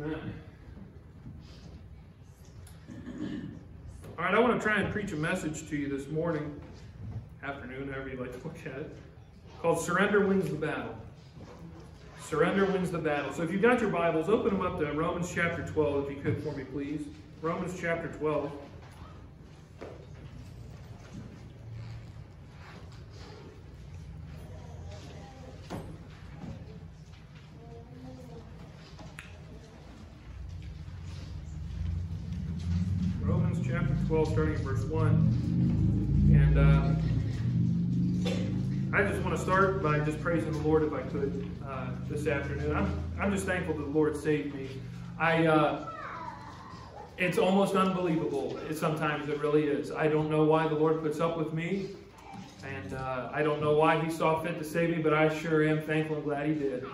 Amen. All right, I want to try and preach a message to you this morning, afternoon, however you like to look at it, called Surrender Wins the Battle. Surrender wins the battle. So if you've got your Bibles, open them up to Romans chapter 12, if you could for me, please. Romans chapter 12. By just praising the Lord if I could uh, this afternoon. I'm, I'm just thankful that the Lord saved me. I, uh, it's almost unbelievable. Sometimes it really is. I don't know why the Lord puts up with me, and uh, I don't know why He saw fit to save me, but I sure am thankful and glad He did.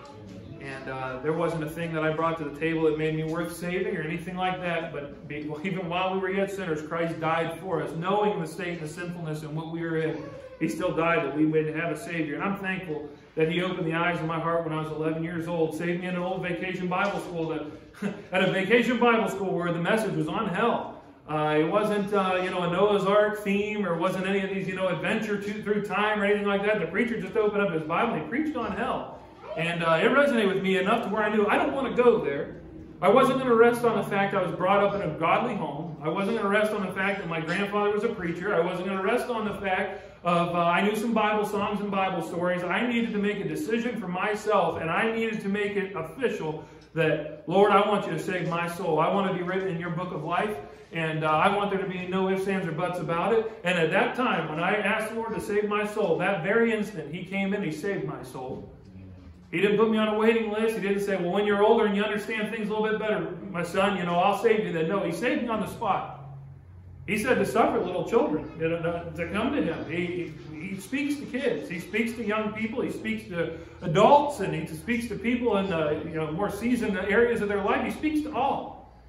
And uh, there wasn't a thing that I brought to the table that made me worth saving or anything like that. But be, even while we were yet sinners, Christ died for us, knowing the state and the sinfulness and what we were in. He still died that we would have a Savior. And I'm thankful that He opened the eyes of my heart when I was 11 years old, saved me in an old vacation Bible school, that, at a vacation Bible school where the message was on hell. Uh, it wasn't, uh, you know, a Noah's Ark theme or wasn't any of these, you know, adventure to, through time or anything like that. The preacher just opened up his Bible and he preached on hell. And uh, it resonated with me enough to where I knew I don't want to go there. I wasn't going to rest on the fact I was brought up in a godly home. I wasn't going to rest on the fact that my grandfather was a preacher. I wasn't going to rest on the fact of uh, I knew some Bible songs and Bible stories. I needed to make a decision for myself, and I needed to make it official that, Lord, I want you to save my soul. I want to be written in your book of life, and uh, I want there to be no ifs, ands, or buts about it. And at that time, when I asked the Lord to save my soul, that very instant, He came in, He saved my soul. He didn't put me on a waiting list. He didn't say, well, when you're older and you understand things a little bit better, my son, you know, I'll save you then. No, he saved me on the spot. He said to suffer little children you know, to come to him. He, he speaks to kids. He speaks to young people. He speaks to adults, and he speaks to people in the you know more seasoned areas of their life. He speaks to all.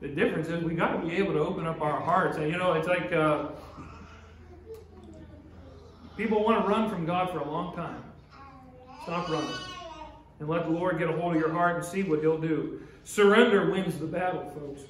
The difference is we got to be able to open up our hearts. And you know, it's like uh, people want to run from God for a long time. Stop running. And let the Lord get a hold of your heart and see what He'll do. Surrender wins the battle, folks.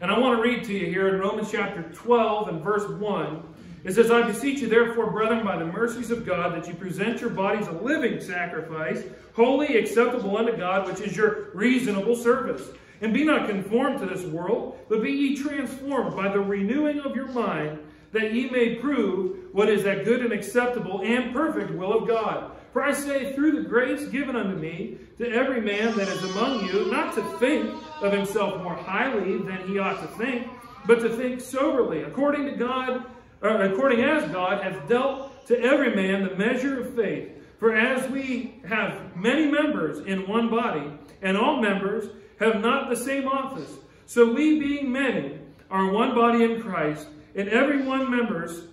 And I want to read to you here in Romans chapter 12 and verse 1. It says, I beseech you, therefore, brethren, by the mercies of God, that you present your bodies a living sacrifice, holy, acceptable unto God, which is your reasonable service. And be not conformed to this world, but be ye transformed by the renewing of your mind, that ye may prove what is that good and acceptable and perfect will of God. For I say, through the grace given unto me, to every man that is among you, not to think of himself more highly than he ought to think, but to think soberly, according to God, or according as God hath dealt to every man the measure of faith. For as we have many members in one body, and all members have not the same office, so we being many are one body in Christ, and every one members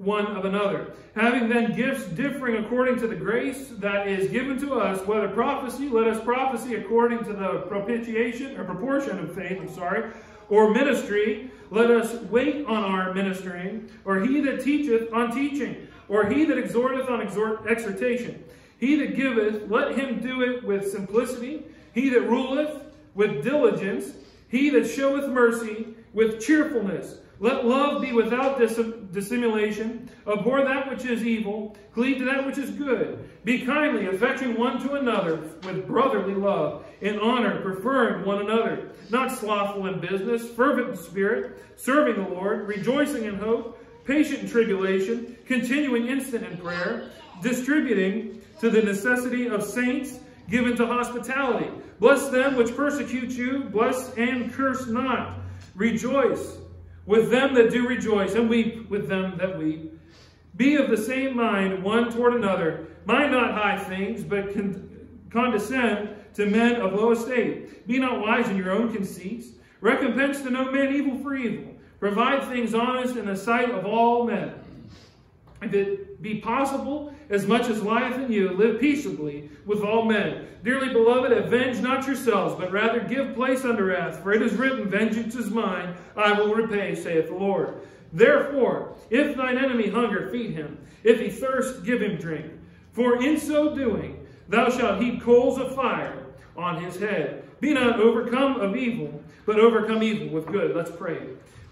one of another. Having then gifts differing according to the grace that is given to us, whether prophecy, let us prophecy according to the propitiation or proportion of faith, I'm sorry, or ministry, let us wait on our ministering, or he that teacheth on teaching, or he that exhorteth on exhort, exhortation. He that giveth, let him do it with simplicity. He that ruleth, with diligence. He that showeth mercy, with cheerfulness. Let love be without dissimulation. Abhor that which is evil. Cleave to that which is good. Be kindly, affecting one to another with brotherly love, in honor, preferring one another. Not slothful in business, fervent in spirit, serving the Lord, rejoicing in hope, patient in tribulation, continuing instant in prayer, distributing to the necessity of saints, given to hospitality. Bless them which persecute you, bless and curse not. Rejoice with them that do rejoice, and weep with them that weep. Be of the same mind one toward another. Mind not high things, but con condescend to men of low estate. Be not wise in your own conceits. Recompense to no man evil for evil. Provide things honest in the sight of all men. If it be possible, as much as lieth in you, live peaceably with all men. Dearly beloved, avenge not yourselves, but rather give place unto wrath. For it is written, Vengeance is mine, I will repay, saith the Lord. Therefore, if thine enemy hunger, feed him. If he thirst, give him drink. For in so doing, thou shalt heap coals of fire on his head. Be not overcome of evil, but overcome evil with good. Let's pray.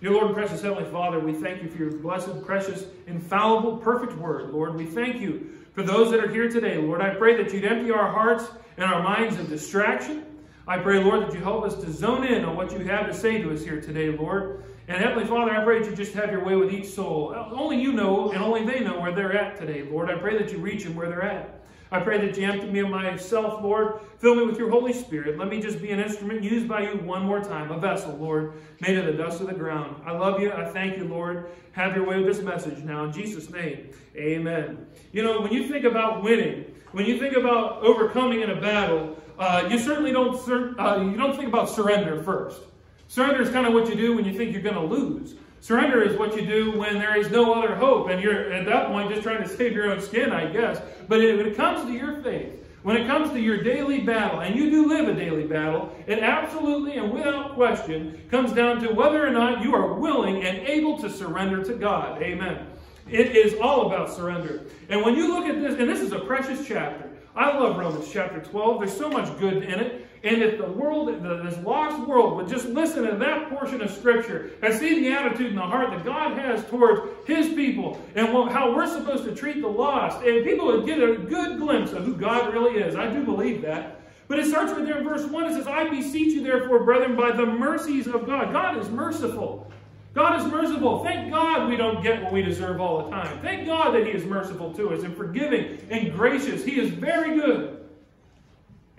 Dear Lord and precious Heavenly Father, we thank you for your blessed, precious, infallible, perfect word, Lord. We thank you for those that are here today, Lord. I pray that you'd empty our hearts and our minds of distraction. I pray, Lord, that you help us to zone in on what you have to say to us here today, Lord. And Heavenly Father, I pray that you just have your way with each soul. Only you know, and only they know where they're at today, Lord. I pray that you reach them where they're at. I pray that you empty me of myself, Lord. Fill me with your Holy Spirit. Let me just be an instrument used by you one more time, a vessel, Lord, made of the dust of the ground. I love you. I thank you, Lord. Have your way with this message now. In Jesus' name, amen. You know, when you think about winning, when you think about overcoming in a battle, uh, you certainly don't, uh, you don't think about surrender first. Surrender is kind of what you do when you think you're going to lose. Surrender is what you do when there is no other hope, and you're at that point just trying to save your own skin, I guess. But when it comes to your faith, when it comes to your daily battle, and you do live a daily battle, it absolutely and without question comes down to whether or not you are willing and able to surrender to God. Amen. It is all about surrender. And when you look at this, and this is a precious chapter. I love Romans chapter 12. There's so much good in it. And if the world, this lost world, would just listen to that portion of Scripture and see the attitude and the heart that God has towards His people and how we're supposed to treat the lost, and people would get a good glimpse of who God really is. I do believe that. But it starts right there in verse 1. It says, I beseech you, therefore, brethren, by the mercies of God. God is merciful. God is merciful. Thank God we don't get what we deserve all the time. Thank God that He is merciful to us and forgiving and gracious. He is very good.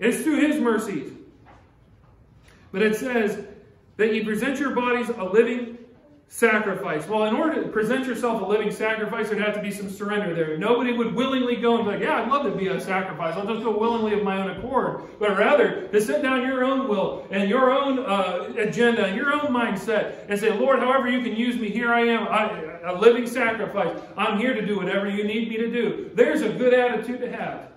It's through his mercies. But it says that you present your bodies a living sacrifice. Well, in order to present yourself a living sacrifice, there'd have to be some surrender there. Nobody would willingly go and be like, yeah, I'd love to be a sacrifice. I'll just go willingly of my own accord. But rather, to set down your own will and your own uh, agenda and your own mindset and say, Lord, however you can use me, here I am, I, a living sacrifice. I'm here to do whatever you need me to do. There's a good attitude to have.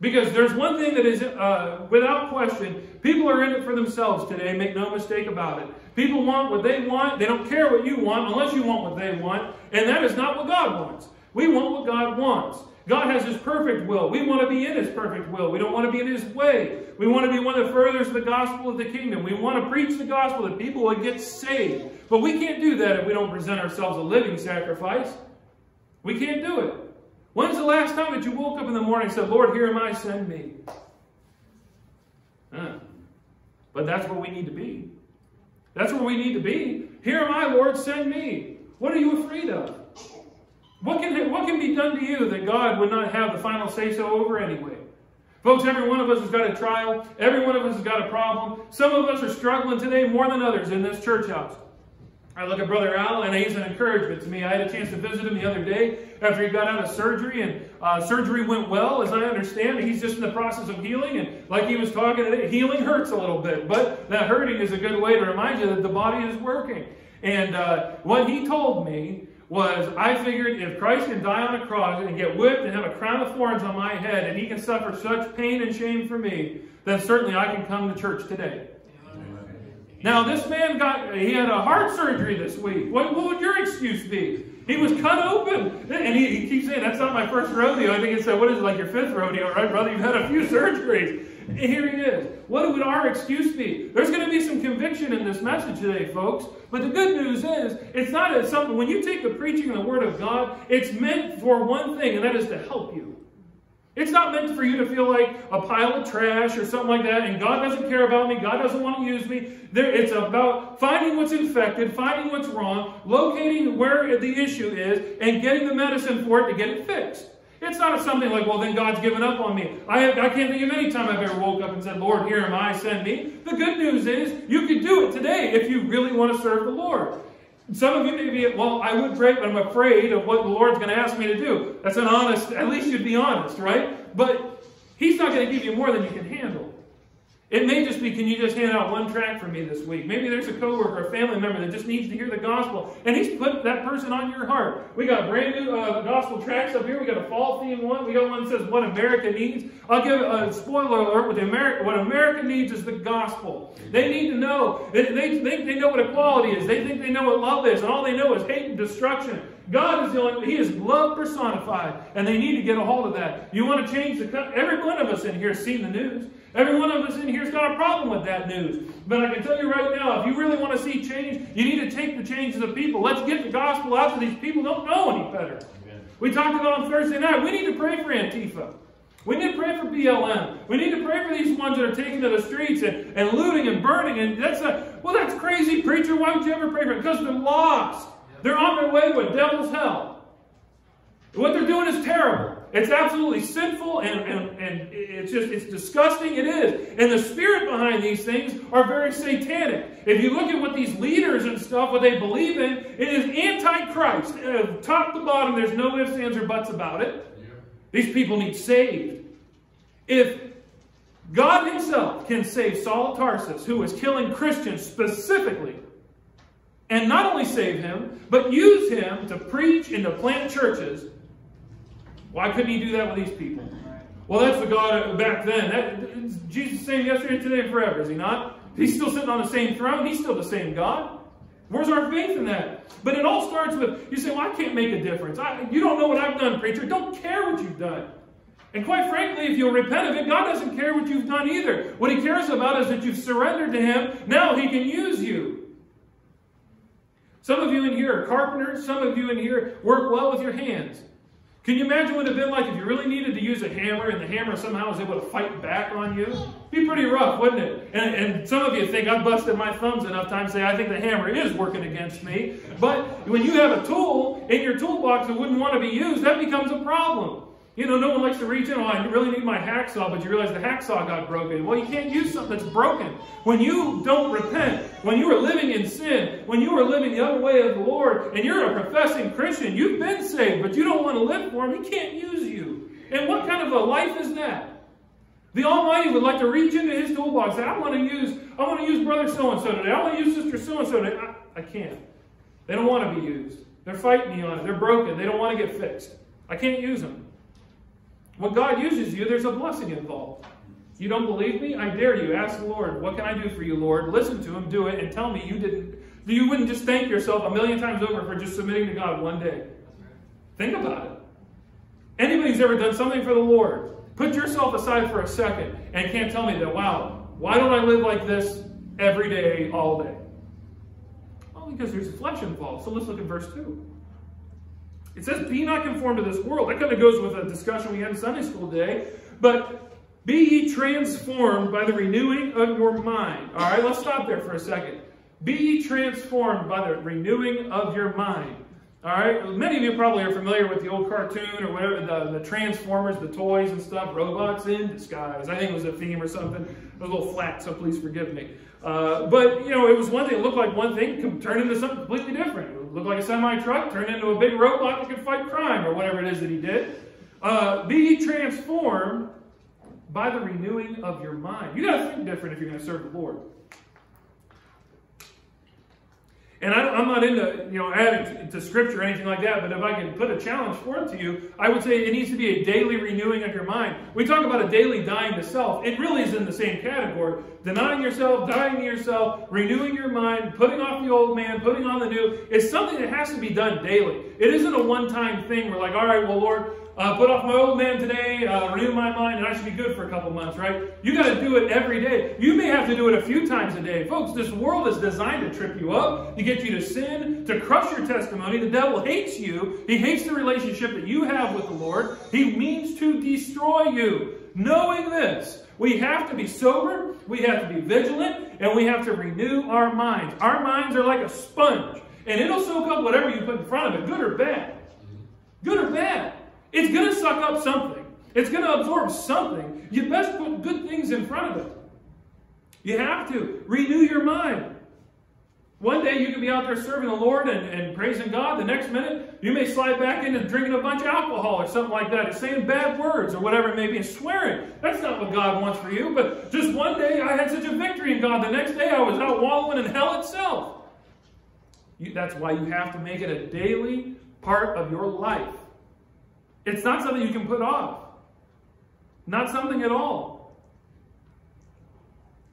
Because there's one thing that is, uh, without question, people are in it for themselves today, make no mistake about it. People want what they want. They don't care what you want unless you want what they want. And that is not what God wants. We want what God wants. God has His perfect will. We want to be in His perfect will. We don't want to be in His way. We want to be one that furthers the gospel of the kingdom. We want to preach the gospel that people would get saved. But we can't do that if we don't present ourselves a living sacrifice. We can't do it. When's the last time that you woke up in the morning and said, Lord, here am I, send me? Huh. But that's where we need to be. That's where we need to be. Here am I, Lord, send me. What are you afraid of? What can, what can be done to you that God would not have the final say so over anyway? Folks, every one of us has got a trial. Every one of us has got a problem. Some of us are struggling today more than others in this church house. I look at Brother Al, and he's an encouragement to me. I had a chance to visit him the other day after he got out of surgery, and uh, surgery went well, as I understand. He's just in the process of healing, and like he was talking today, healing hurts a little bit, but that hurting is a good way to remind you that the body is working. And uh, what he told me was, I figured if Christ can die on a cross and get whipped and have a crown of thorns on my head, and he can suffer such pain and shame for me, then certainly I can come to church today. Now, this man got, he had a heart surgery this week. What, what would your excuse be? He was cut open. And he, he keeps saying, that's not my first rodeo. I think it's, uh, what is it, like your fifth rodeo, right, brother? You've had a few surgeries. And here he is. What would our excuse be? There's going to be some conviction in this message today, folks. But the good news is, it's not as something, when you take the preaching and the Word of God, it's meant for one thing, and that is to help you. It's not meant for you to feel like a pile of trash or something like that, and God doesn't care about me, God doesn't want to use me. There, it's about finding what's infected, finding what's wrong, locating where the issue is, and getting the medicine for it to get it fixed. It's not something like, well, then God's given up on me. I, have, I can't think of any time I've ever woke up and said, Lord, here am I, send me. The good news is you can do it today if you really want to serve the Lord. Some of you may be, well, I would pray, but I'm afraid of what the Lord's going to ask me to do. That's an honest, at least you'd be honest, right? But He's not going to give you more than you can handle. It may just be, can you just hand out one track for me this week? Maybe there's a coworker, a family member that just needs to hear the gospel, and he's put that person on your heart. We got brand new uh, gospel tracks up here. We got a fall theme one. We got one that says what America needs. I'll give a spoiler alert. What, America, what America needs is the gospel. They need to know. They, they think they know what equality is. They think they know what love is, and all they know is hate and destruction. God is the only, He is love personified, and they need to get a hold of that. You want to change the, every one of us in here has seen the news. Every one of us in here has got a problem with that news. But I can tell you right now, if you really want to see change, you need to take the change of the people. Let's get the gospel out to these people don't know any better. Amen. We talked about on Thursday night. We need to pray for Antifa. We need to pray for BLM. We need to pray for these ones that are taking to the streets and, and looting and burning. And that's a, well, that's crazy, preacher. Why would you ever pray for it? Because they're lost. They're on their way to a devil's hell. What they're doing is terrible. It's absolutely sinful and, and, and it's just, it's disgusting. It is. And the spirit behind these things are very satanic. If you look at what these leaders and stuff, what they believe in, it is anti-Christ. Uh, top to bottom, there's no ifs, ands, or buts about it. These people need saved. If God himself can save Saul of Tarsus, who was killing Christians specifically, and not only save him, but use him to preach and to plant churches, why couldn't he do that with these people? Well, that's the God back then. That, Jesus same yesterday, today, and forever, is he not? He's still sitting on the same throne. He's still the same God. Where's our faith in that? But it all starts with, you say, well, I can't make a difference. I, you don't know what I've done, preacher. Don't care what you've done. And quite frankly, if you'll repent of it, God doesn't care what you've done either. What he cares about is that you've surrendered to him. Now he can use you. Some of you in here are carpenters. Some of you in here work well with your hands. Can you imagine what it would have been like if you really needed to use a hammer and the hammer somehow was able to fight back on you? It'd be pretty rough, wouldn't it? And, and some of you think I've busted my thumbs enough times to say I think the hammer is working against me. But when you have a tool in your toolbox that wouldn't want to be used, that becomes a problem. You know, no one likes to reach in, oh, I really need my hacksaw, but you realize the hacksaw got broken. Well, you can't use something that's broken. When you don't repent, when you are living in sin, when you are living the other way of the Lord, and you're a professing Christian, you've been saved, but you don't want to live for Him, He can't use you. And what kind of a life is that? The Almighty would like to reach into His toolbox and say, I want to use, I want to use brother so-and-so today. I want to use sister so-and-so today. I, I can't. They don't want to be used. They're fighting me on it. They're broken. They don't want to get fixed. I can't use them. When God uses you, there's a blessing involved. You don't believe me? I dare you. Ask the Lord, what can I do for you, Lord? Listen to him, do it, and tell me you didn't. You wouldn't just thank yourself a million times over for just submitting to God one day. Think about it. Anybody who's ever done something for the Lord, put yourself aside for a second and can't tell me that, wow, why don't I live like this every day, all day? Well, because there's flesh involved. So let's look at verse 2. It says, be not conformed to this world. That kind of goes with a discussion we had in Sunday school today. But be ye transformed by the renewing of your mind. All right, let's stop there for a second. Be ye transformed by the renewing of your mind. All right, many of you probably are familiar with the old cartoon or whatever, the, the Transformers, the toys and stuff, robots in disguise. I think it was a theme or something. It was a little flat, so please forgive me. Uh, but, you know, it was one thing, it looked like one thing, turned into something completely different. Looked like a semi-truck, turned into a big robot that could fight crime or whatever it is that he did. Uh, be transformed by the renewing of your mind. You got to think different if you're going to serve the Lord. And I, am not into you know adding to scripture or anything like that, but if I can put a challenge for it to you, I would say it needs to be a daily renewing of your mind. We talk about a daily dying to self. It really is in the same category. Denying yourself, dying to yourself, renewing your mind, putting off the old man, putting on the new. It's something that has to be done daily. It isn't a one-time thing. We're like, all right, well, Lord, uh, put off my old man today, uh, renew my mind, and I should be good for a couple months, right? You got to do it every day. You may have to do it a few times a day. Folks, this world is designed to trip you up, to get you to sin, to crush your testimony. The devil hates you. He hates the relationship that you have with the Lord. He means to destroy you. Knowing this, we have to be sober, we have to be vigilant, and we have to renew our minds. Our minds are like a sponge, and it'll soak up whatever you put in front of it, good or bad. Good or bad. It's going to suck up something. It's going to absorb something. You best put good things in front of it. You have to. Renew your mind. One day you can be out there serving the Lord and, and praising God. The next minute, you may slide back into drinking a bunch of alcohol or something like that, saying bad words or whatever it may be, and swearing. That's not what God wants for you. But just one day I had such a victory in God. The next day I was out wallowing in hell itself. You, that's why you have to make it a daily part of your life. It's not something you can put off. Not something at all.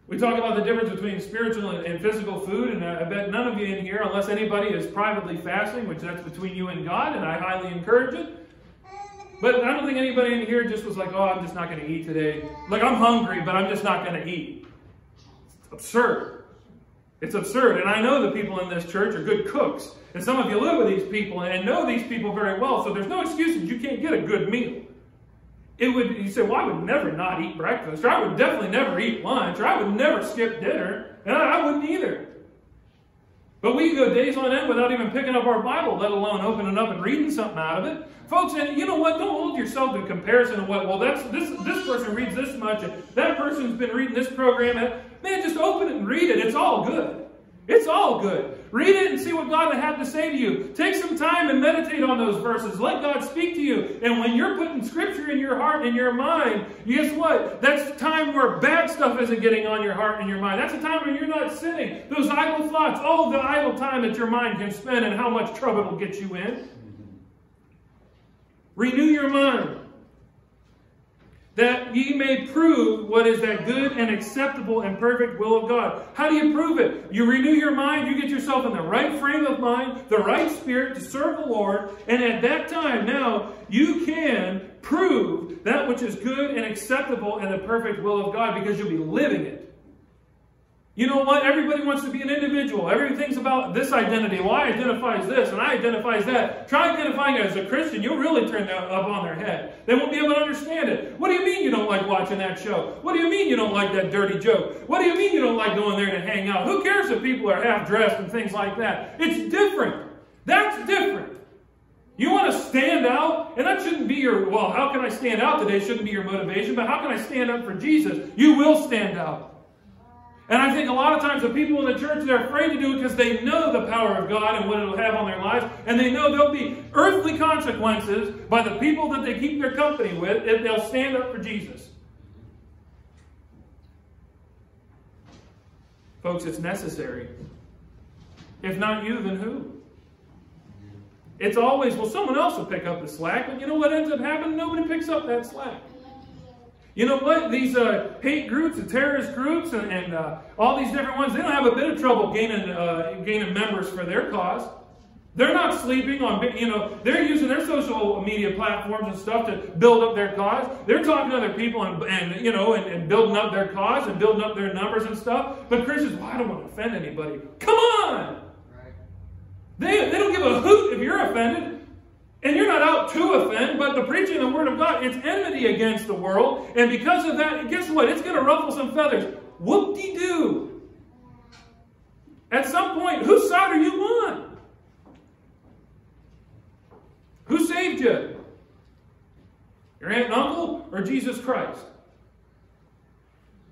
We talk about the difference between spiritual and physical food, and I bet none of you in here, unless anybody is privately fasting, which that's between you and God, and I highly encourage it. But I don't think anybody in here just was like, oh, I'm just not going to eat today. Like, I'm hungry, but I'm just not going to eat. It's absurd. It's absurd. And I know the people in this church are good cooks. And some of you live with these people and know these people very well. So there's no excuses. You can't get a good meal. It would, you say, well, I would never not eat breakfast, or I would definitely never eat lunch, or I would never skip dinner, and I, I wouldn't either. But we go days on end without even picking up our Bible, let alone opening up and reading something out of it. Folks, and you know what? Don't hold yourself to comparison of what, well, that's this this person reads this much, that person's been reading this program. Man, just open it and read it. It's all good. It's all good. Read it and see what God would have to say to you. Take some time and meditate on those verses. Let God speak to you. And when you're putting scripture in your heart and your mind, guess what? That's the time where bad stuff isn't getting on your heart and your mind. That's a time when you're not sinning. Those idle thoughts, all the idle time that your mind can spend and how much trouble it'll get you in. Renew your mind that ye may prove what is that good and acceptable and perfect will of God. How do you prove it? You renew your mind, you get yourself in the right frame of mind, the right spirit to serve the Lord, and at that time now you can prove that which is good and acceptable and the perfect will of God because you'll be living it. You know what? Everybody wants to be an individual. Everything's about this identity. Well, I identify as this and I identify as that. Try identifying as a Christian, you'll really turn that up on their head. They won't be able to understand it. What do you mean you don't like watching that show? What do you mean you don't like that dirty joke? What do you mean you don't like going there to hang out? Who cares if people are half dressed and things like that? It's different. That's different. You want to stand out? And that shouldn't be your, well, how can I stand out today? Shouldn't be your motivation, but how can I stand up for Jesus? You will stand out. And I think a lot of times the people in the church, they're afraid to do it because they know the power of God and what it'll have on their lives. And they know there'll be earthly consequences by the people that they keep their company with if they'll stand up for Jesus. Folks, it's necessary. If not you, then who? It's always, well, someone else will pick up the slack. But you know what ends up happening? Nobody picks up that slack. You know what? These uh, hate groups and terrorist groups and, and uh, all these different ones, they don't have a bit of trouble gaining, uh, gaining members for their cause. They're not sleeping on, you know, they're using their social media platforms and stuff to build up their cause. They're talking to other people and, and you know, and, and building up their cause and building up their numbers and stuff. But Christians, well, I don't want to offend anybody. Come on! Right. They, they don't give a hoot if you're offended. And you're not out to offend, but the preaching of the Word of God, it's enmity against the world. And because of that, guess what? It's going to ruffle some feathers. Whoop-de-doo. At some point, whose side are you on? Who saved you? Your aunt and uncle or Jesus Christ?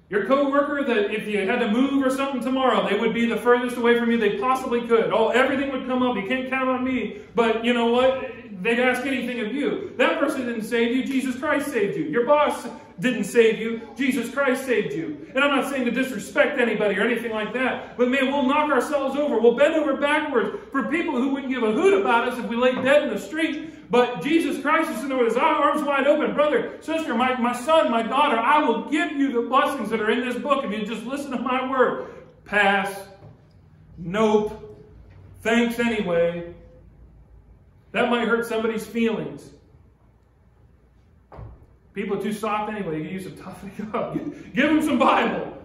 Your coworker that if you had to move or something tomorrow, they would be the furthest away from you they possibly could. Oh, everything would come up. You can't count on me. But you know what? They'd ask anything of you. That person didn't save you, Jesus Christ saved you. Your boss didn't save you, Jesus Christ saved you. And I'm not saying to disrespect anybody or anything like that, but man, we'll knock ourselves over. We'll bend over backwards for people who wouldn't give a hoot about us if we lay dead in the street. But Jesus Christ is sitting there with his arms wide open. Brother, sister, my, my son, my daughter, I will give you the blessings that are in this book if you just listen to my word. Pass. Nope. Thanks anyway. That might hurt somebody's feelings. People are too soft anyway. You can use some toughening up. Give them some Bible.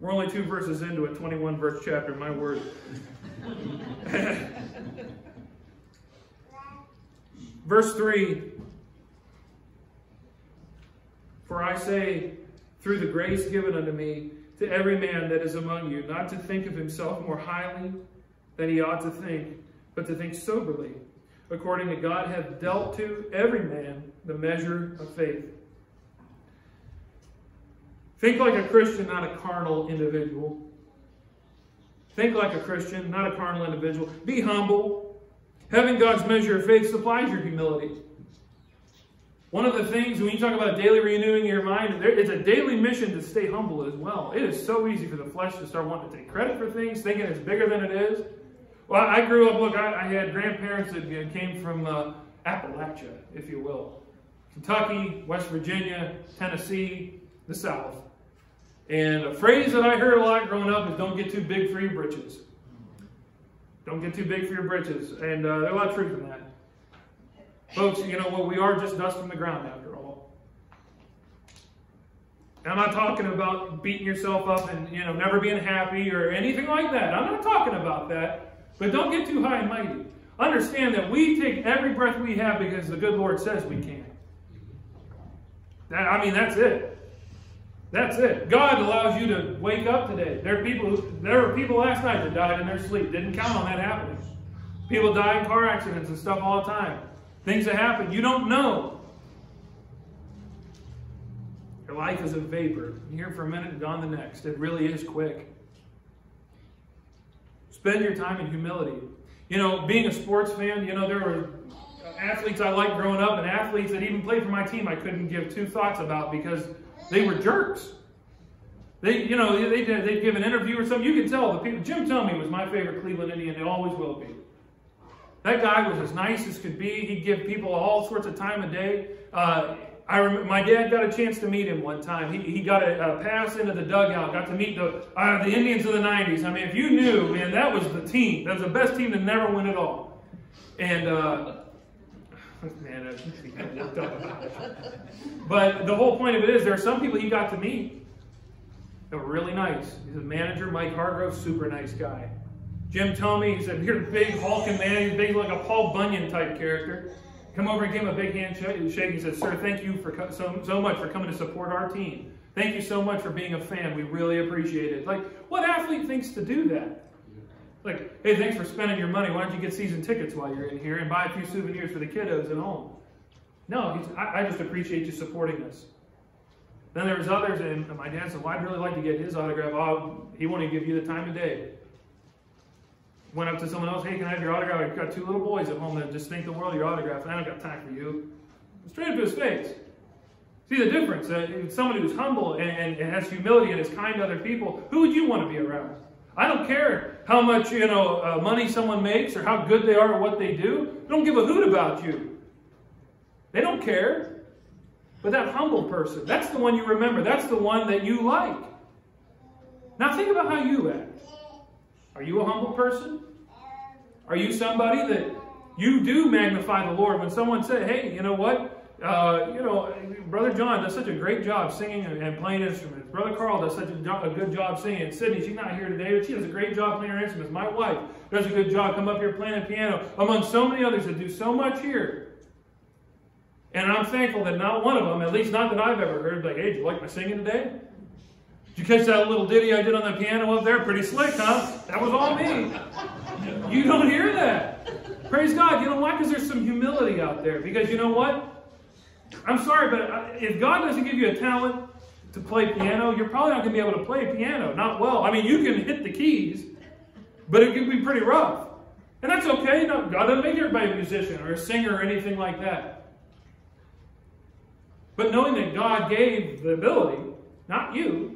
We're only two verses into a 21 verse chapter, my word. verse 3 For I say, through the grace given unto me, to every man that is among you, not to think of himself more highly than he ought to think but to think soberly, according to God hath dealt to every man the measure of faith. Think like a Christian, not a carnal individual. Think like a Christian, not a carnal individual. Be humble. Having God's measure of faith supplies your humility. One of the things, when you talk about daily renewing your mind, it's a daily mission to stay humble as well. It is so easy for the flesh to start wanting to take credit for things, thinking it's bigger than it is. Well, I grew up, look, I, I had grandparents that came from uh, Appalachia, if you will. Kentucky, West Virginia, Tennessee, the South. And a phrase that I heard a lot growing up is don't get too big for your britches. Don't get too big for your britches. And uh, there's a lot of truth in that. Folks, you know what? We are just dust from the ground after all. I'm not talking about beating yourself up and you know never being happy or anything like that. I'm not talking about that. But don't get too high and mighty. Understand that we take every breath we have because the good Lord says we can. That, I mean, that's it. That's it. God allows you to wake up today. There are people. Who, there were people last night that died in their sleep. Didn't count on that happening. People die in car accidents and stuff all the time. Things that happen. You don't know. Your life is a vapor. Here for a minute and gone the next. It really is quick. Spend your time in humility. You know, being a sports fan, you know, there were athletes I liked growing up and athletes that even played for my team I couldn't give two thoughts about because they were jerks. They, you know, they, they, they'd give an interview or something. You could tell the people. Jim Thome was my favorite Cleveland Indian. They always will be. That guy was as nice as could be. He'd give people all sorts of time of day. Uh, I remember my dad got a chance to meet him one time. He, he got a, a pass into the dugout, got to meet the uh, the Indians of the '90s. I mean, if you knew, man, that was the team. That was the best team to never win at all. And uh, man, but the whole point of it is, there are some people he got to meet that were really nice. He's a manager, Mike Hargrove, super nice guy. Jim Thome, he's a big hulking man. He's big like a Paul Bunyan type character. Come over and give him a big handshake. He says, Sir, thank you for so, so much for coming to support our team. Thank you so much for being a fan. We really appreciate it. Like, what athlete thinks to do that? Like, hey, thanks for spending your money. Why don't you get season tickets while you're in here and buy a few souvenirs for the kiddos at home? No, I, I, just appreciate you supporting us. Then there was others, and my dad said, well, I'd really like to get his autograph. Oh, he won't even give you the time of day. Went up to someone else, hey, can I have your autograph? I've got two little boys at home that just think the world of your autograph. And I don't got time for you. Straight up to his face. See the difference? Uh, somebody who's humble and, and, and has humility and is kind to other people, who would you want to be around? I don't care how much you know uh, money someone makes or how good they are or what they do. They don't give a hoot about you. They don't care. But that humble person, that's the one you remember. That's the one that you like. Now think about how you act. Are you a humble person? Are you somebody that you do magnify the Lord when someone says, hey, you know what? Uh, you know, Brother John does such a great job singing and playing instruments. Brother Carl does such a, a, good job singing. Sydney, she's not here today, but she does a great job playing her instruments. My wife does a good job. Come up here playing the piano, among so many others that do so much here. And I'm thankful that not one of them, at least not that I've ever heard, like, hey, did you like my singing today? Did you catch that little ditty I did on the piano up there? Pretty slick, huh? That was all me. You don't hear that. Praise God. You know why? Because there's some humility out there. Because you know what? I'm sorry, but if God doesn't give you a talent to play piano, you're probably not going to be able to play piano. Not well. I mean, you can hit the keys, but it can be pretty rough. And that's okay. No, God doesn't make everybody a musician or a singer or anything like that. But knowing that God gave the ability, not you,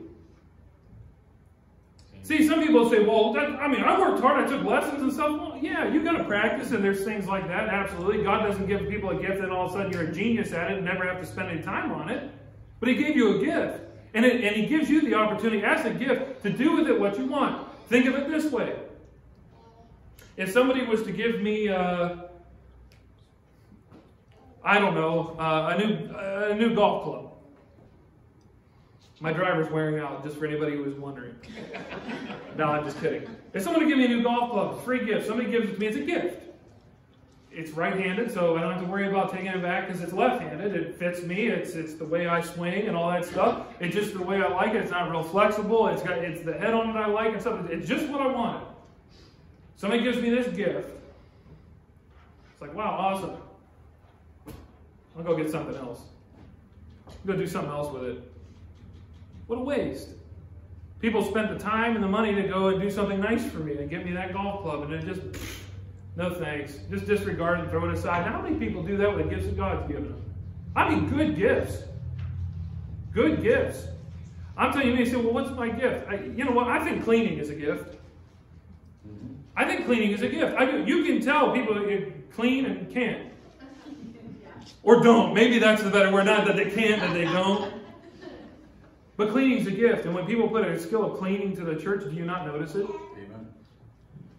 See, some people say, well, that, I mean, I worked hard, I took lessons and stuff. Well, yeah, you got to practice, and there's things like that, absolutely. God doesn't give people a gift and all of a sudden you're a genius at it and never have to spend any time on it. But He gave you a gift. And, it, and He gives you the opportunity as a gift to do with it what you want. Think of it this way. If somebody was to give me, uh, I don't know, uh, a, new, uh, a new golf club, my driver's wearing out, just for anybody who was wondering. no, I'm just kidding. If someone give me a new golf club, free gift. Somebody gives it to me, it's a gift. It's right-handed, so I don't have to worry about taking it back because it's left-handed. It fits me. It's it's the way I swing and all that stuff. It's just the way I like it. It's not real flexible. It's got it's the head on it I like and stuff. It's just what I wanted. Somebody gives me this gift. It's like, wow, awesome. I'll go get something else. I'll go do something else with it. What a waste. People spent the time and the money to go and do something nice for me and get me that golf club, and then just, no thanks. Just disregard and throw it aside. How many people do that with the gifts that God's given them? I mean, good gifts. Good gifts. I'm telling you, you say, well, what's my gift? I, you know what? I think cleaning is a gift. I think cleaning is a gift. I, you can tell people clean and can't. Or don't. Maybe that's the better word. Not that they can't, that they don't. But cleaning's a gift. And when people put a skill of cleaning to the church, do you not notice it? Amen.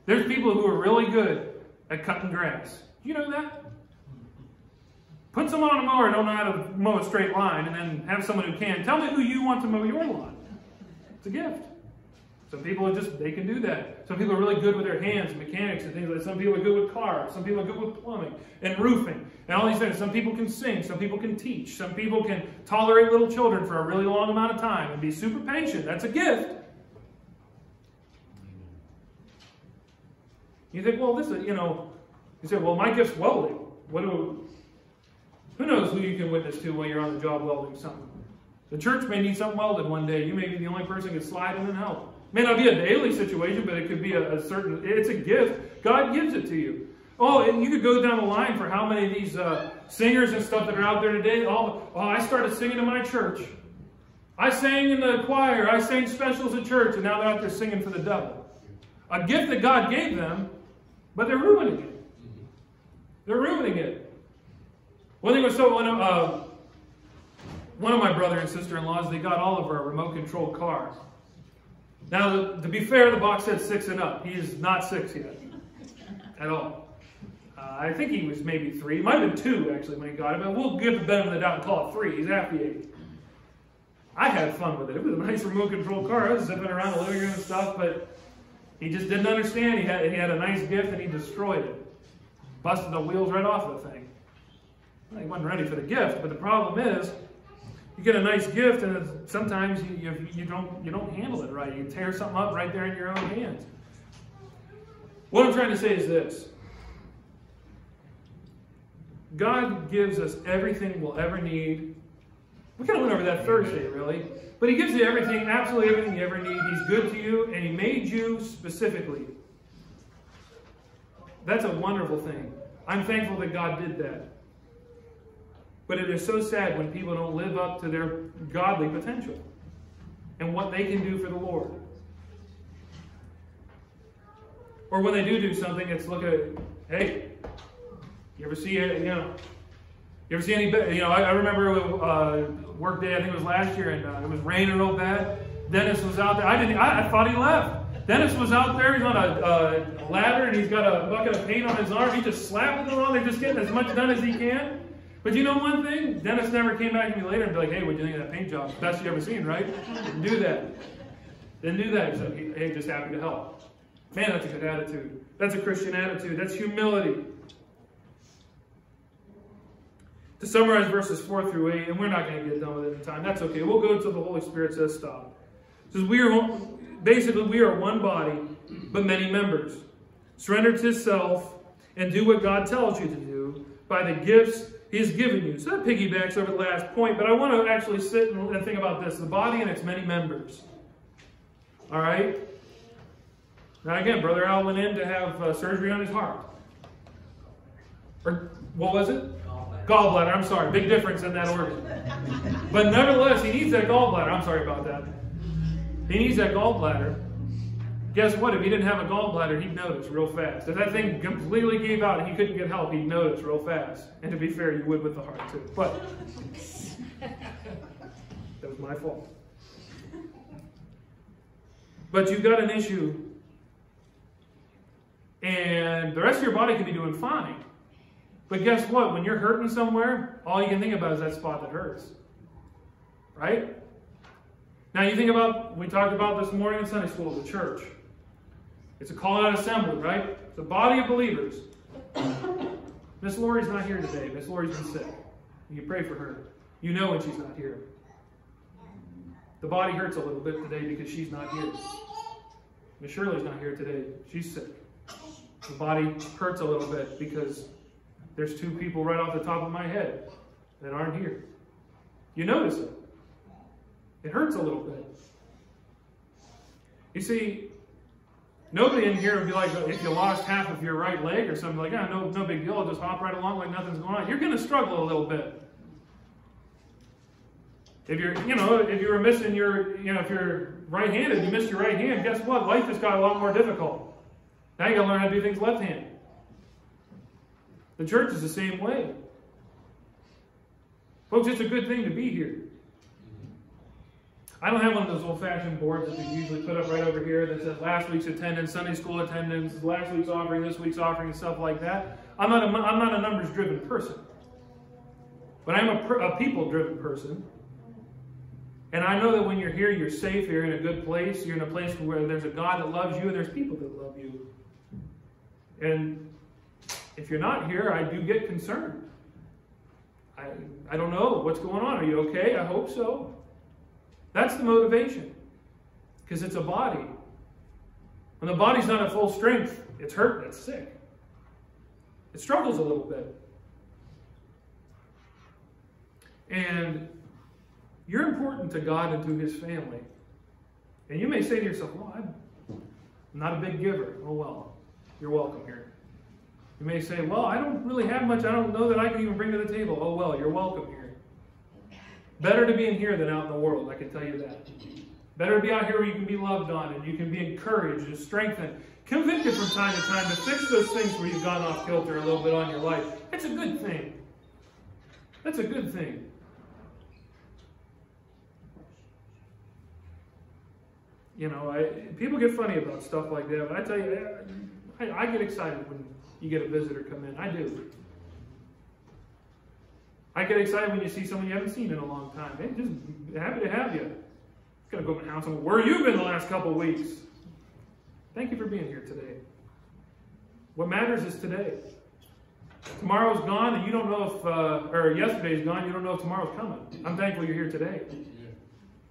There's people who are really good at cutting grass. Do you know that? Put someone on a mower don't know how to mow a straight line, and then have someone who can. Tell me who you want to mow your lawn. It's a gift. Some people are just, they can do that. Some people are really good with their hands, mechanics and things like that. Some people are good with cars. Some people are good with plumbing and roofing and all these things. Some people can sing. Some people can teach. Some people can tolerate little children for a really long amount of time and be super patient. That's a gift. You think, well, this is, you know, you say, well, my gift's welding. What do, who knows who you can witness to while you're on the job welding something? The church may need something welded one day. You may be the only person who can slide in and help. May not be a daily situation, but it could be a, a, certain, it's a gift. God gives it to you. Oh, and you could go down the line for how many of these uh, singers and stuff that are out there today. All, oh, I started singing in my church. I sang in the choir. I sang specials at church, and now they're out there singing for the devil. A gift that God gave them, but they're ruining it. They're ruining it. One thing was so one of uh, one of my brother and sister-in-laws, they got all of our remote control cars. Now, to be fair, the box said six and up. He is not six yet, at all. Uh, I think he was maybe three. He might have been two, actually, when he got it, but we'll give the benefit of the doubt and call it three. He's the age. I had fun with it. It was a nice remote control car. I was zipping around the living room and stuff, but he just didn't understand. He had, he had a nice gift and he destroyed it. Busted the wheels right off of the thing. He wasn't ready for the gift, but the problem is, you get a nice gift, and sometimes you, you, you, don't, you don't handle it right. You tear something up right there in your own hands. What I'm trying to say is this God gives us everything we'll ever need. We kind of went over that Thursday, really. But He gives you everything, absolutely everything you ever need. He's good to you, and He made you specifically. That's a wonderful thing. I'm thankful that God did that. But it is so sad when people don't live up to their godly potential and what they can do for the Lord. Or when they do do something, it's look at, hey, you ever see it, you know, you ever see any, you know, I, I remember uh, work day, I think it was last year, and uh, it was raining real bad. Dennis was out there. I didn't, I, I thought he left. Dennis was out there, he's on a, a, ladder, and he's got a bucket of paint on his arm. He just slapping it along, they're just getting as much done as he can. But you know one thing? Dennis never came back to me later and be like, hey, what do you think of that paint job? Best you ever seen, right? Do that. Didn't do that. He said, hey, just happy to help. Man, that's a good attitude. That's a Christian attitude. That's humility. To summarize verses 4 through 8, and we're not going to get done with it in time. That's okay. We'll go until the Holy Spirit says stop. It says, we are, basically, we are one body, but many members. Surrender to self and do what God tells you to do by the gifts He's given you. So that piggybacks over the last point, but I want to actually sit and think about this the body and its many members. All right? Now, again, Brother Al went in to have uh, surgery on his heart. Or what was it? Gallbladder. Gallbladder. I'm sorry. Big difference in that organ. But nevertheless, he needs that gallbladder. I'm sorry about that. He needs that gallbladder. Guess what? If he didn't have a gallbladder, he'd notice real fast. If that thing completely gave out and he couldn't get help, he'd notice real fast. And to be fair, you would with the heart too. But that was my fault. But you've got an issue, and the rest of your body can be doing fine. But guess what? When you're hurting somewhere, all you can think about is that spot that hurts. Right? Now you think about, we talked about this morning in Sunday school, at the church. It's a call out assembly, right? It's a body of believers. Miss Lori's not here today. Miss Lori's been sick. You pray for her. You know when she's not here. The body hurts a little bit today because she's not here. Miss Shirley's not here today. She's sick. The body hurts a little bit because there's two people right off the top of my head that aren't here. You notice it. It hurts a little bit. You see, nobody in here would be like, if you lost half of your right leg or something, like, yeah, no, no big deal, I'll just hop right along like nothing's going on. You're going to struggle a little bit. If you're, you know, if you were missing your, you know, if you're right-handed, you missed your right hand, guess what? Life just got a lot more difficult. Now you got to learn how to do things left-handed. The church is the same way. Folks, it's a good thing to be here. I don't have one of those old-fashioned boards that they usually put up right over here that says last week's attendance, Sunday school attendance, last week's offering, this week's offering, and stuff like that. I'm not a, I'm not a numbers-driven person. But I'm a, a people-driven person. And I know that when you're here, you're safe, you're in a good place, you're in a place where there's a God that loves you and there's people that love you. And if you're not here, I do get concerned. I, I don't know what's going on. Are you okay? I hope so. That's the motivation. Because it's a body. When the body's not at full strength, it's hurt, it's sick. It struggles a little bit. And you're important to God and to his family. And you may say to yourself, well, I'm not a big giver. Oh, well, you're welcome here. You may say, well, I don't really have much. I don't know that I can even bring to the table. Oh, well, you're welcome here. Better to be in here than out in the world, I can tell you that. Better to be out here where you can be loved on and you can be encouraged and strengthened. Convicted from time to time to fix those things where you've gone off kilter a little bit on your life. That's a good thing. That's a good thing. You know, I, people get funny about stuff like that, but I tell you, I, I get excited when you get a visitor come in. I do. I get excited when you see someone you haven't seen in a long time. Hey, just happy to have you. Gonna go and house someone. Where you been the last couple weeks? Thank you for being here today. What matters is today. Tomorrow's gone, and you don't know if, uh, or yesterday's gone, you don't know if tomorrow's coming. I'm thankful you're here today.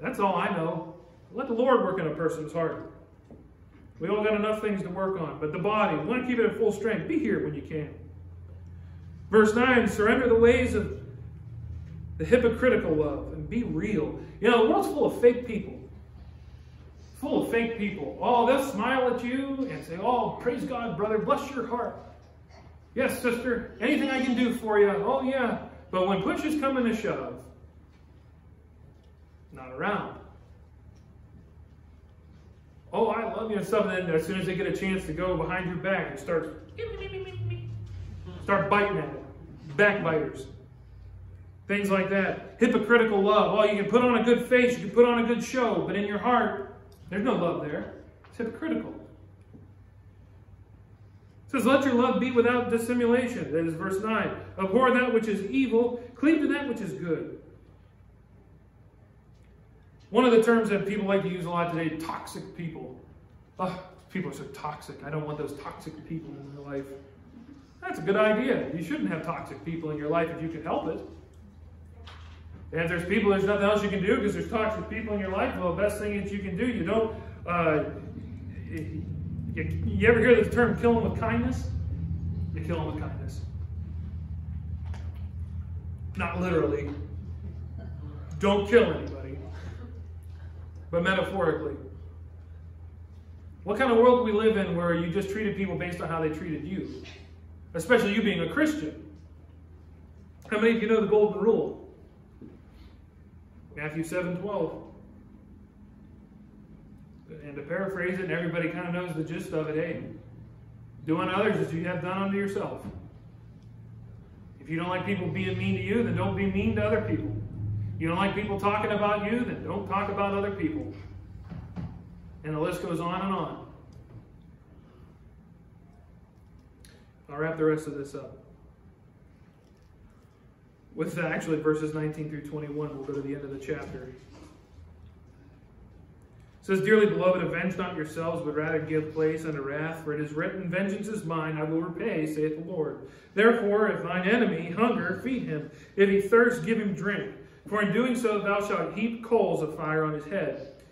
That's all I know. Let the Lord work in a person's heart. We all got enough things to work on. But the body, we want to keep it at full strength. Be here when you can. Verse 9 surrender the ways of the hypocritical love and be real. You know, the world's full of fake people. Full of fake people. Oh, they'll smile at you and say, Oh, praise God, brother, bless your heart. Yes, sister, anything I can do for you. Oh, yeah. But when push is coming to shove, not around oh, I love you and stuff. And then as soon as they get a chance to go behind your back, and start start biting at it. Backbiters. Things like that. Hypocritical love. Oh, you can put on a good face, you can put on a good show, but in your heart, there's no love there. It's hypocritical. It says, Let your love be without dissimulation. That is verse 9. Abhor that which is evil, cleave to that which is good. One of the terms that people like to use a lot today, toxic people. People are so toxic. I don't want those toxic people in my life. That's a good idea. You shouldn't have toxic people in your life if you can help it. And if there's people, there's nothing else you can do because there's toxic people in your life, well, the best thing that you can do, you don't, uh, you, you ever hear the term kill them with kindness? You kill them with kindness. Not literally. Don't kill anybody but metaphorically. What kind of world do we live in where you just treated people based on how they treated you? Especially you being a Christian. How many of you know the golden rule? Matthew 7 12. And to paraphrase it, and everybody kind of knows the gist of it, hey, do unto others as you have done unto yourself. If you don't like people being mean to you, then don't be mean to other people. You don't like people talking about you? Then don't talk about other people. And the list goes on and on. I'll wrap the rest of this up. With actually verses 19 through 21, we'll go to the end of the chapter. It says, Dearly beloved, avenge not yourselves, but rather give place unto wrath, for it is written, Vengeance is mine, I will repay, saith the Lord. Therefore, if thine enemy hunger, feed him. If he thirst, give him drink. For in doing so thou shalt heap coals of fire on his head.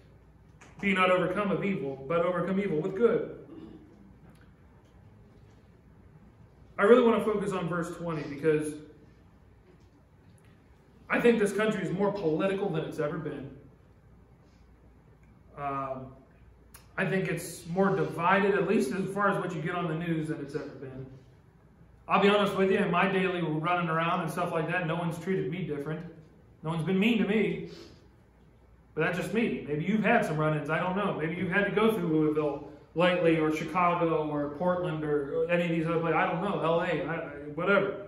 Be not overcome of evil, but overcome evil with good. I really want to focus on verse 20 because I think this country is more political than it's ever been. Um, I think it's more divided, at least as far as what you get on the news, than it's ever been. I'll be honest with you, in my daily running around and stuff like that, no one's treated me different. No one's been mean to me. But that's just me. Maybe you've had some run ins. I don't know. Maybe you've had to go through Louisville lately, or Chicago, or Portland, or any of these other places. I don't know. LA, I, whatever.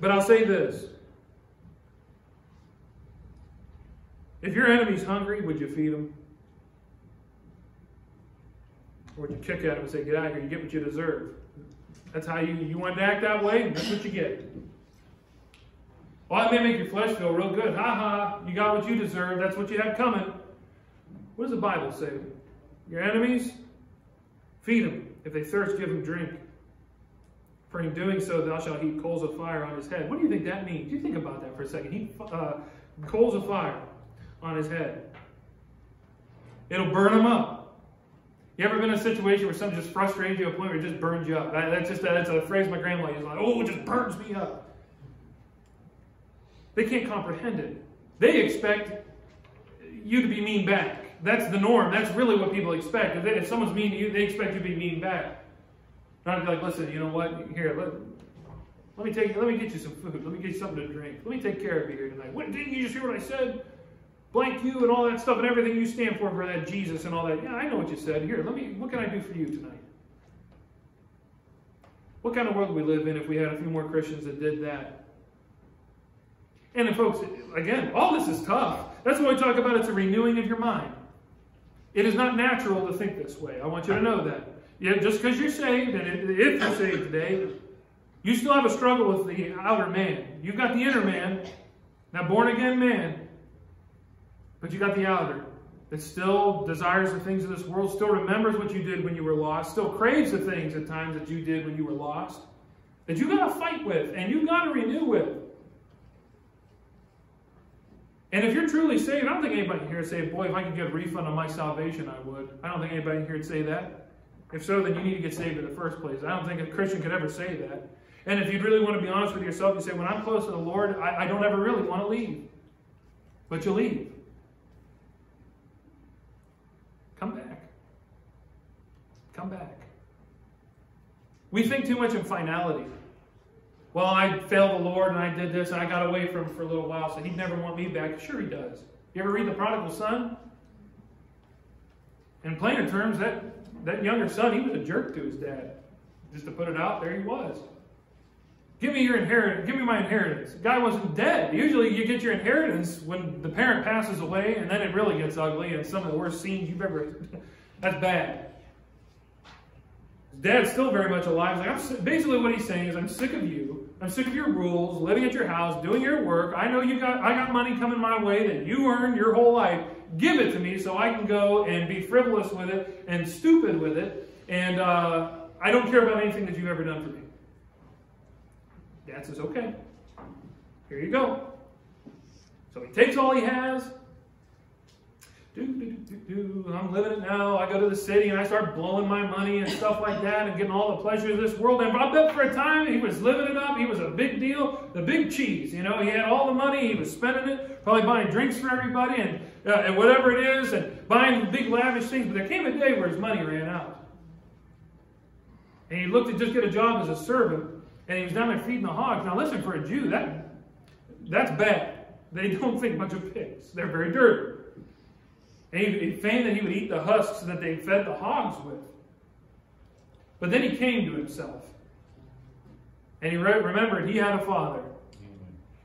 But I'll say this If your enemy's hungry, would you feed him? Or would you kick at him and say, Get out of here, you get what you deserve? That's how you, you want to act that way, that's what you get. Well, it may make your flesh feel real good. Ha ha, you got what you deserve, that's what you have coming. What does the Bible say? Your enemies, feed them. If they thirst, give them drink. For in doing so, thou shalt heap coals of fire on his head. What do you think that means? Do You think about that for a second. Heap uh, coals of fire on his head. It'll burn him up. You ever been in a situation where something just frustrates you to a point where it just burns you up? That's just that's a phrase my grandma used. Like, oh, it just burns me up. They can't comprehend it. They expect you to be mean back. That's the norm. That's really what people expect. If, they, if someone's mean to you, they expect you to be mean back. Not to be like, listen, you know what? Here, let, let me take, let me get you some food. Let me get you something to drink. Let me take care of you here tonight. What, didn't you just hear what I said? Blank you and all that stuff and everything you stand for for that Jesus and all that. Yeah, I know what you said. Here, let me. What can I do for you tonight? What kind of world would we live in if we had a few more Christians that did that? And then, folks, again, all this is tough. That's why we talk about it's a renewing of your mind. It is not natural to think this way. I want you to know that. Yeah, just because you're saved, and if you're saved today, you still have a struggle with the outer man. You've got the inner man, that born again man, but you got the outer that still desires the things of this world, still remembers what you did when you were lost, still craves the things at times that you did when you were lost, that you got to fight with and you got to renew with. And if you're truly saved, I don't think anybody here would say, boy, if I could get a refund on my salvation, I would. I don't think anybody here would say that. If so, then you need to get saved in the first place. I don't think a Christian could ever say that. And if you really want to be honest with yourself, you say, when I'm close to the Lord, I, I don't ever really want to leave. But you leave. Come back. Come back. We think too much in finality. Well, I failed the Lord and I did this and I got away from him for a little while, so he'd never want me back. Sure, he does. You ever read The Prodigal Son? In plainer terms, that, that younger son, he was a jerk to his dad. Just to put it out, there he was. Give me your inheritance. Give me my inheritance. The guy wasn't dead. Usually you get your inheritance when the parent passes away, and then it really gets ugly, and some of the worst scenes you've ever... That's bad. Dad's still very much alive. Like, I'm, basically, what he's saying is, I'm sick of you. I'm sick of your rules, living at your house, doing your work. I know you got, I got money coming my way that you earned your whole life. Give it to me so I can go and be frivolous with it and stupid with it. And uh, I don't care about anything that you've ever done for me. Dad says, okay, here you go. So he takes all he has, do, do, do, do, I'm living it now. I go to the city and I start blowing my money and stuff like that and getting all the pleasure of this world. And I bet for a time he was living it up. He was a big deal, the big cheese. You know, he had all the money. He was spending it, probably buying drinks for everybody and, uh, and whatever it is and buying big lavish things. But there came a day where his money ran out. And he looked to just get a job as a servant. And he was down there feeding the hogs. Now listen, for a Jew, that that's bad. They don't think much of pigs. They're very dirty. He, feigned that he would eat the husks that they fed the hogs with. But then he came to himself. And he re remembered he had a father.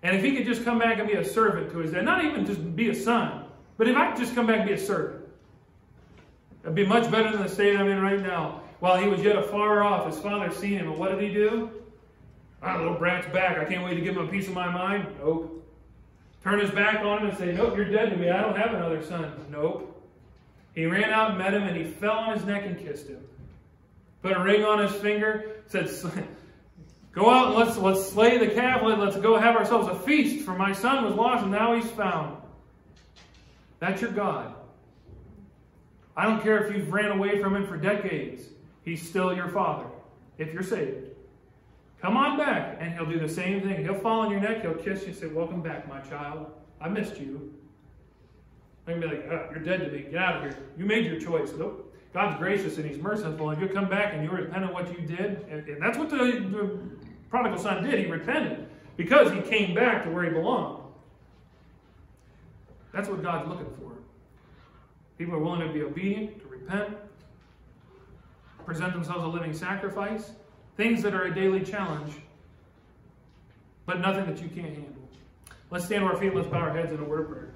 And if he could just come back and be a servant to his dad, not even just be a son, but if I could just come back and be a servant, it'd be much better than the state I'm in right now. While he was yet afar off, his father seen him. And what did he do? Ah, little brat's back. I can't wait to give him a piece of my mind. Nope. Turn his back on him and say, Nope, you're dead to me. I don't have another son. Nope. He ran out and met him, and he fell on his neck and kissed him. Put a ring on his finger, said, Go out and let's, let's slay the calf. Let's go have ourselves a feast, for my son was lost and now he's found. That's your God. I don't care if you've ran away from him for decades. He's still your father, if you're saved. Come on back, and he'll do the same thing. He'll fall on your neck, he'll kiss you, and say, Welcome back, my child. I missed you. I can be like, oh, You're dead to me. Get out of here. You made your choice. Nope. God's gracious and He's merciful, and you'll come back and you'll repent of what you did. And, and that's what the, the prodigal son did. He repented because he came back to where he belonged. That's what God's looking for. People are willing to be obedient, to repent, present themselves a living sacrifice, Things that are a daily challenge, but nothing that you can't handle. Let's stand to our feet. Let's bow our heads in a word of prayer.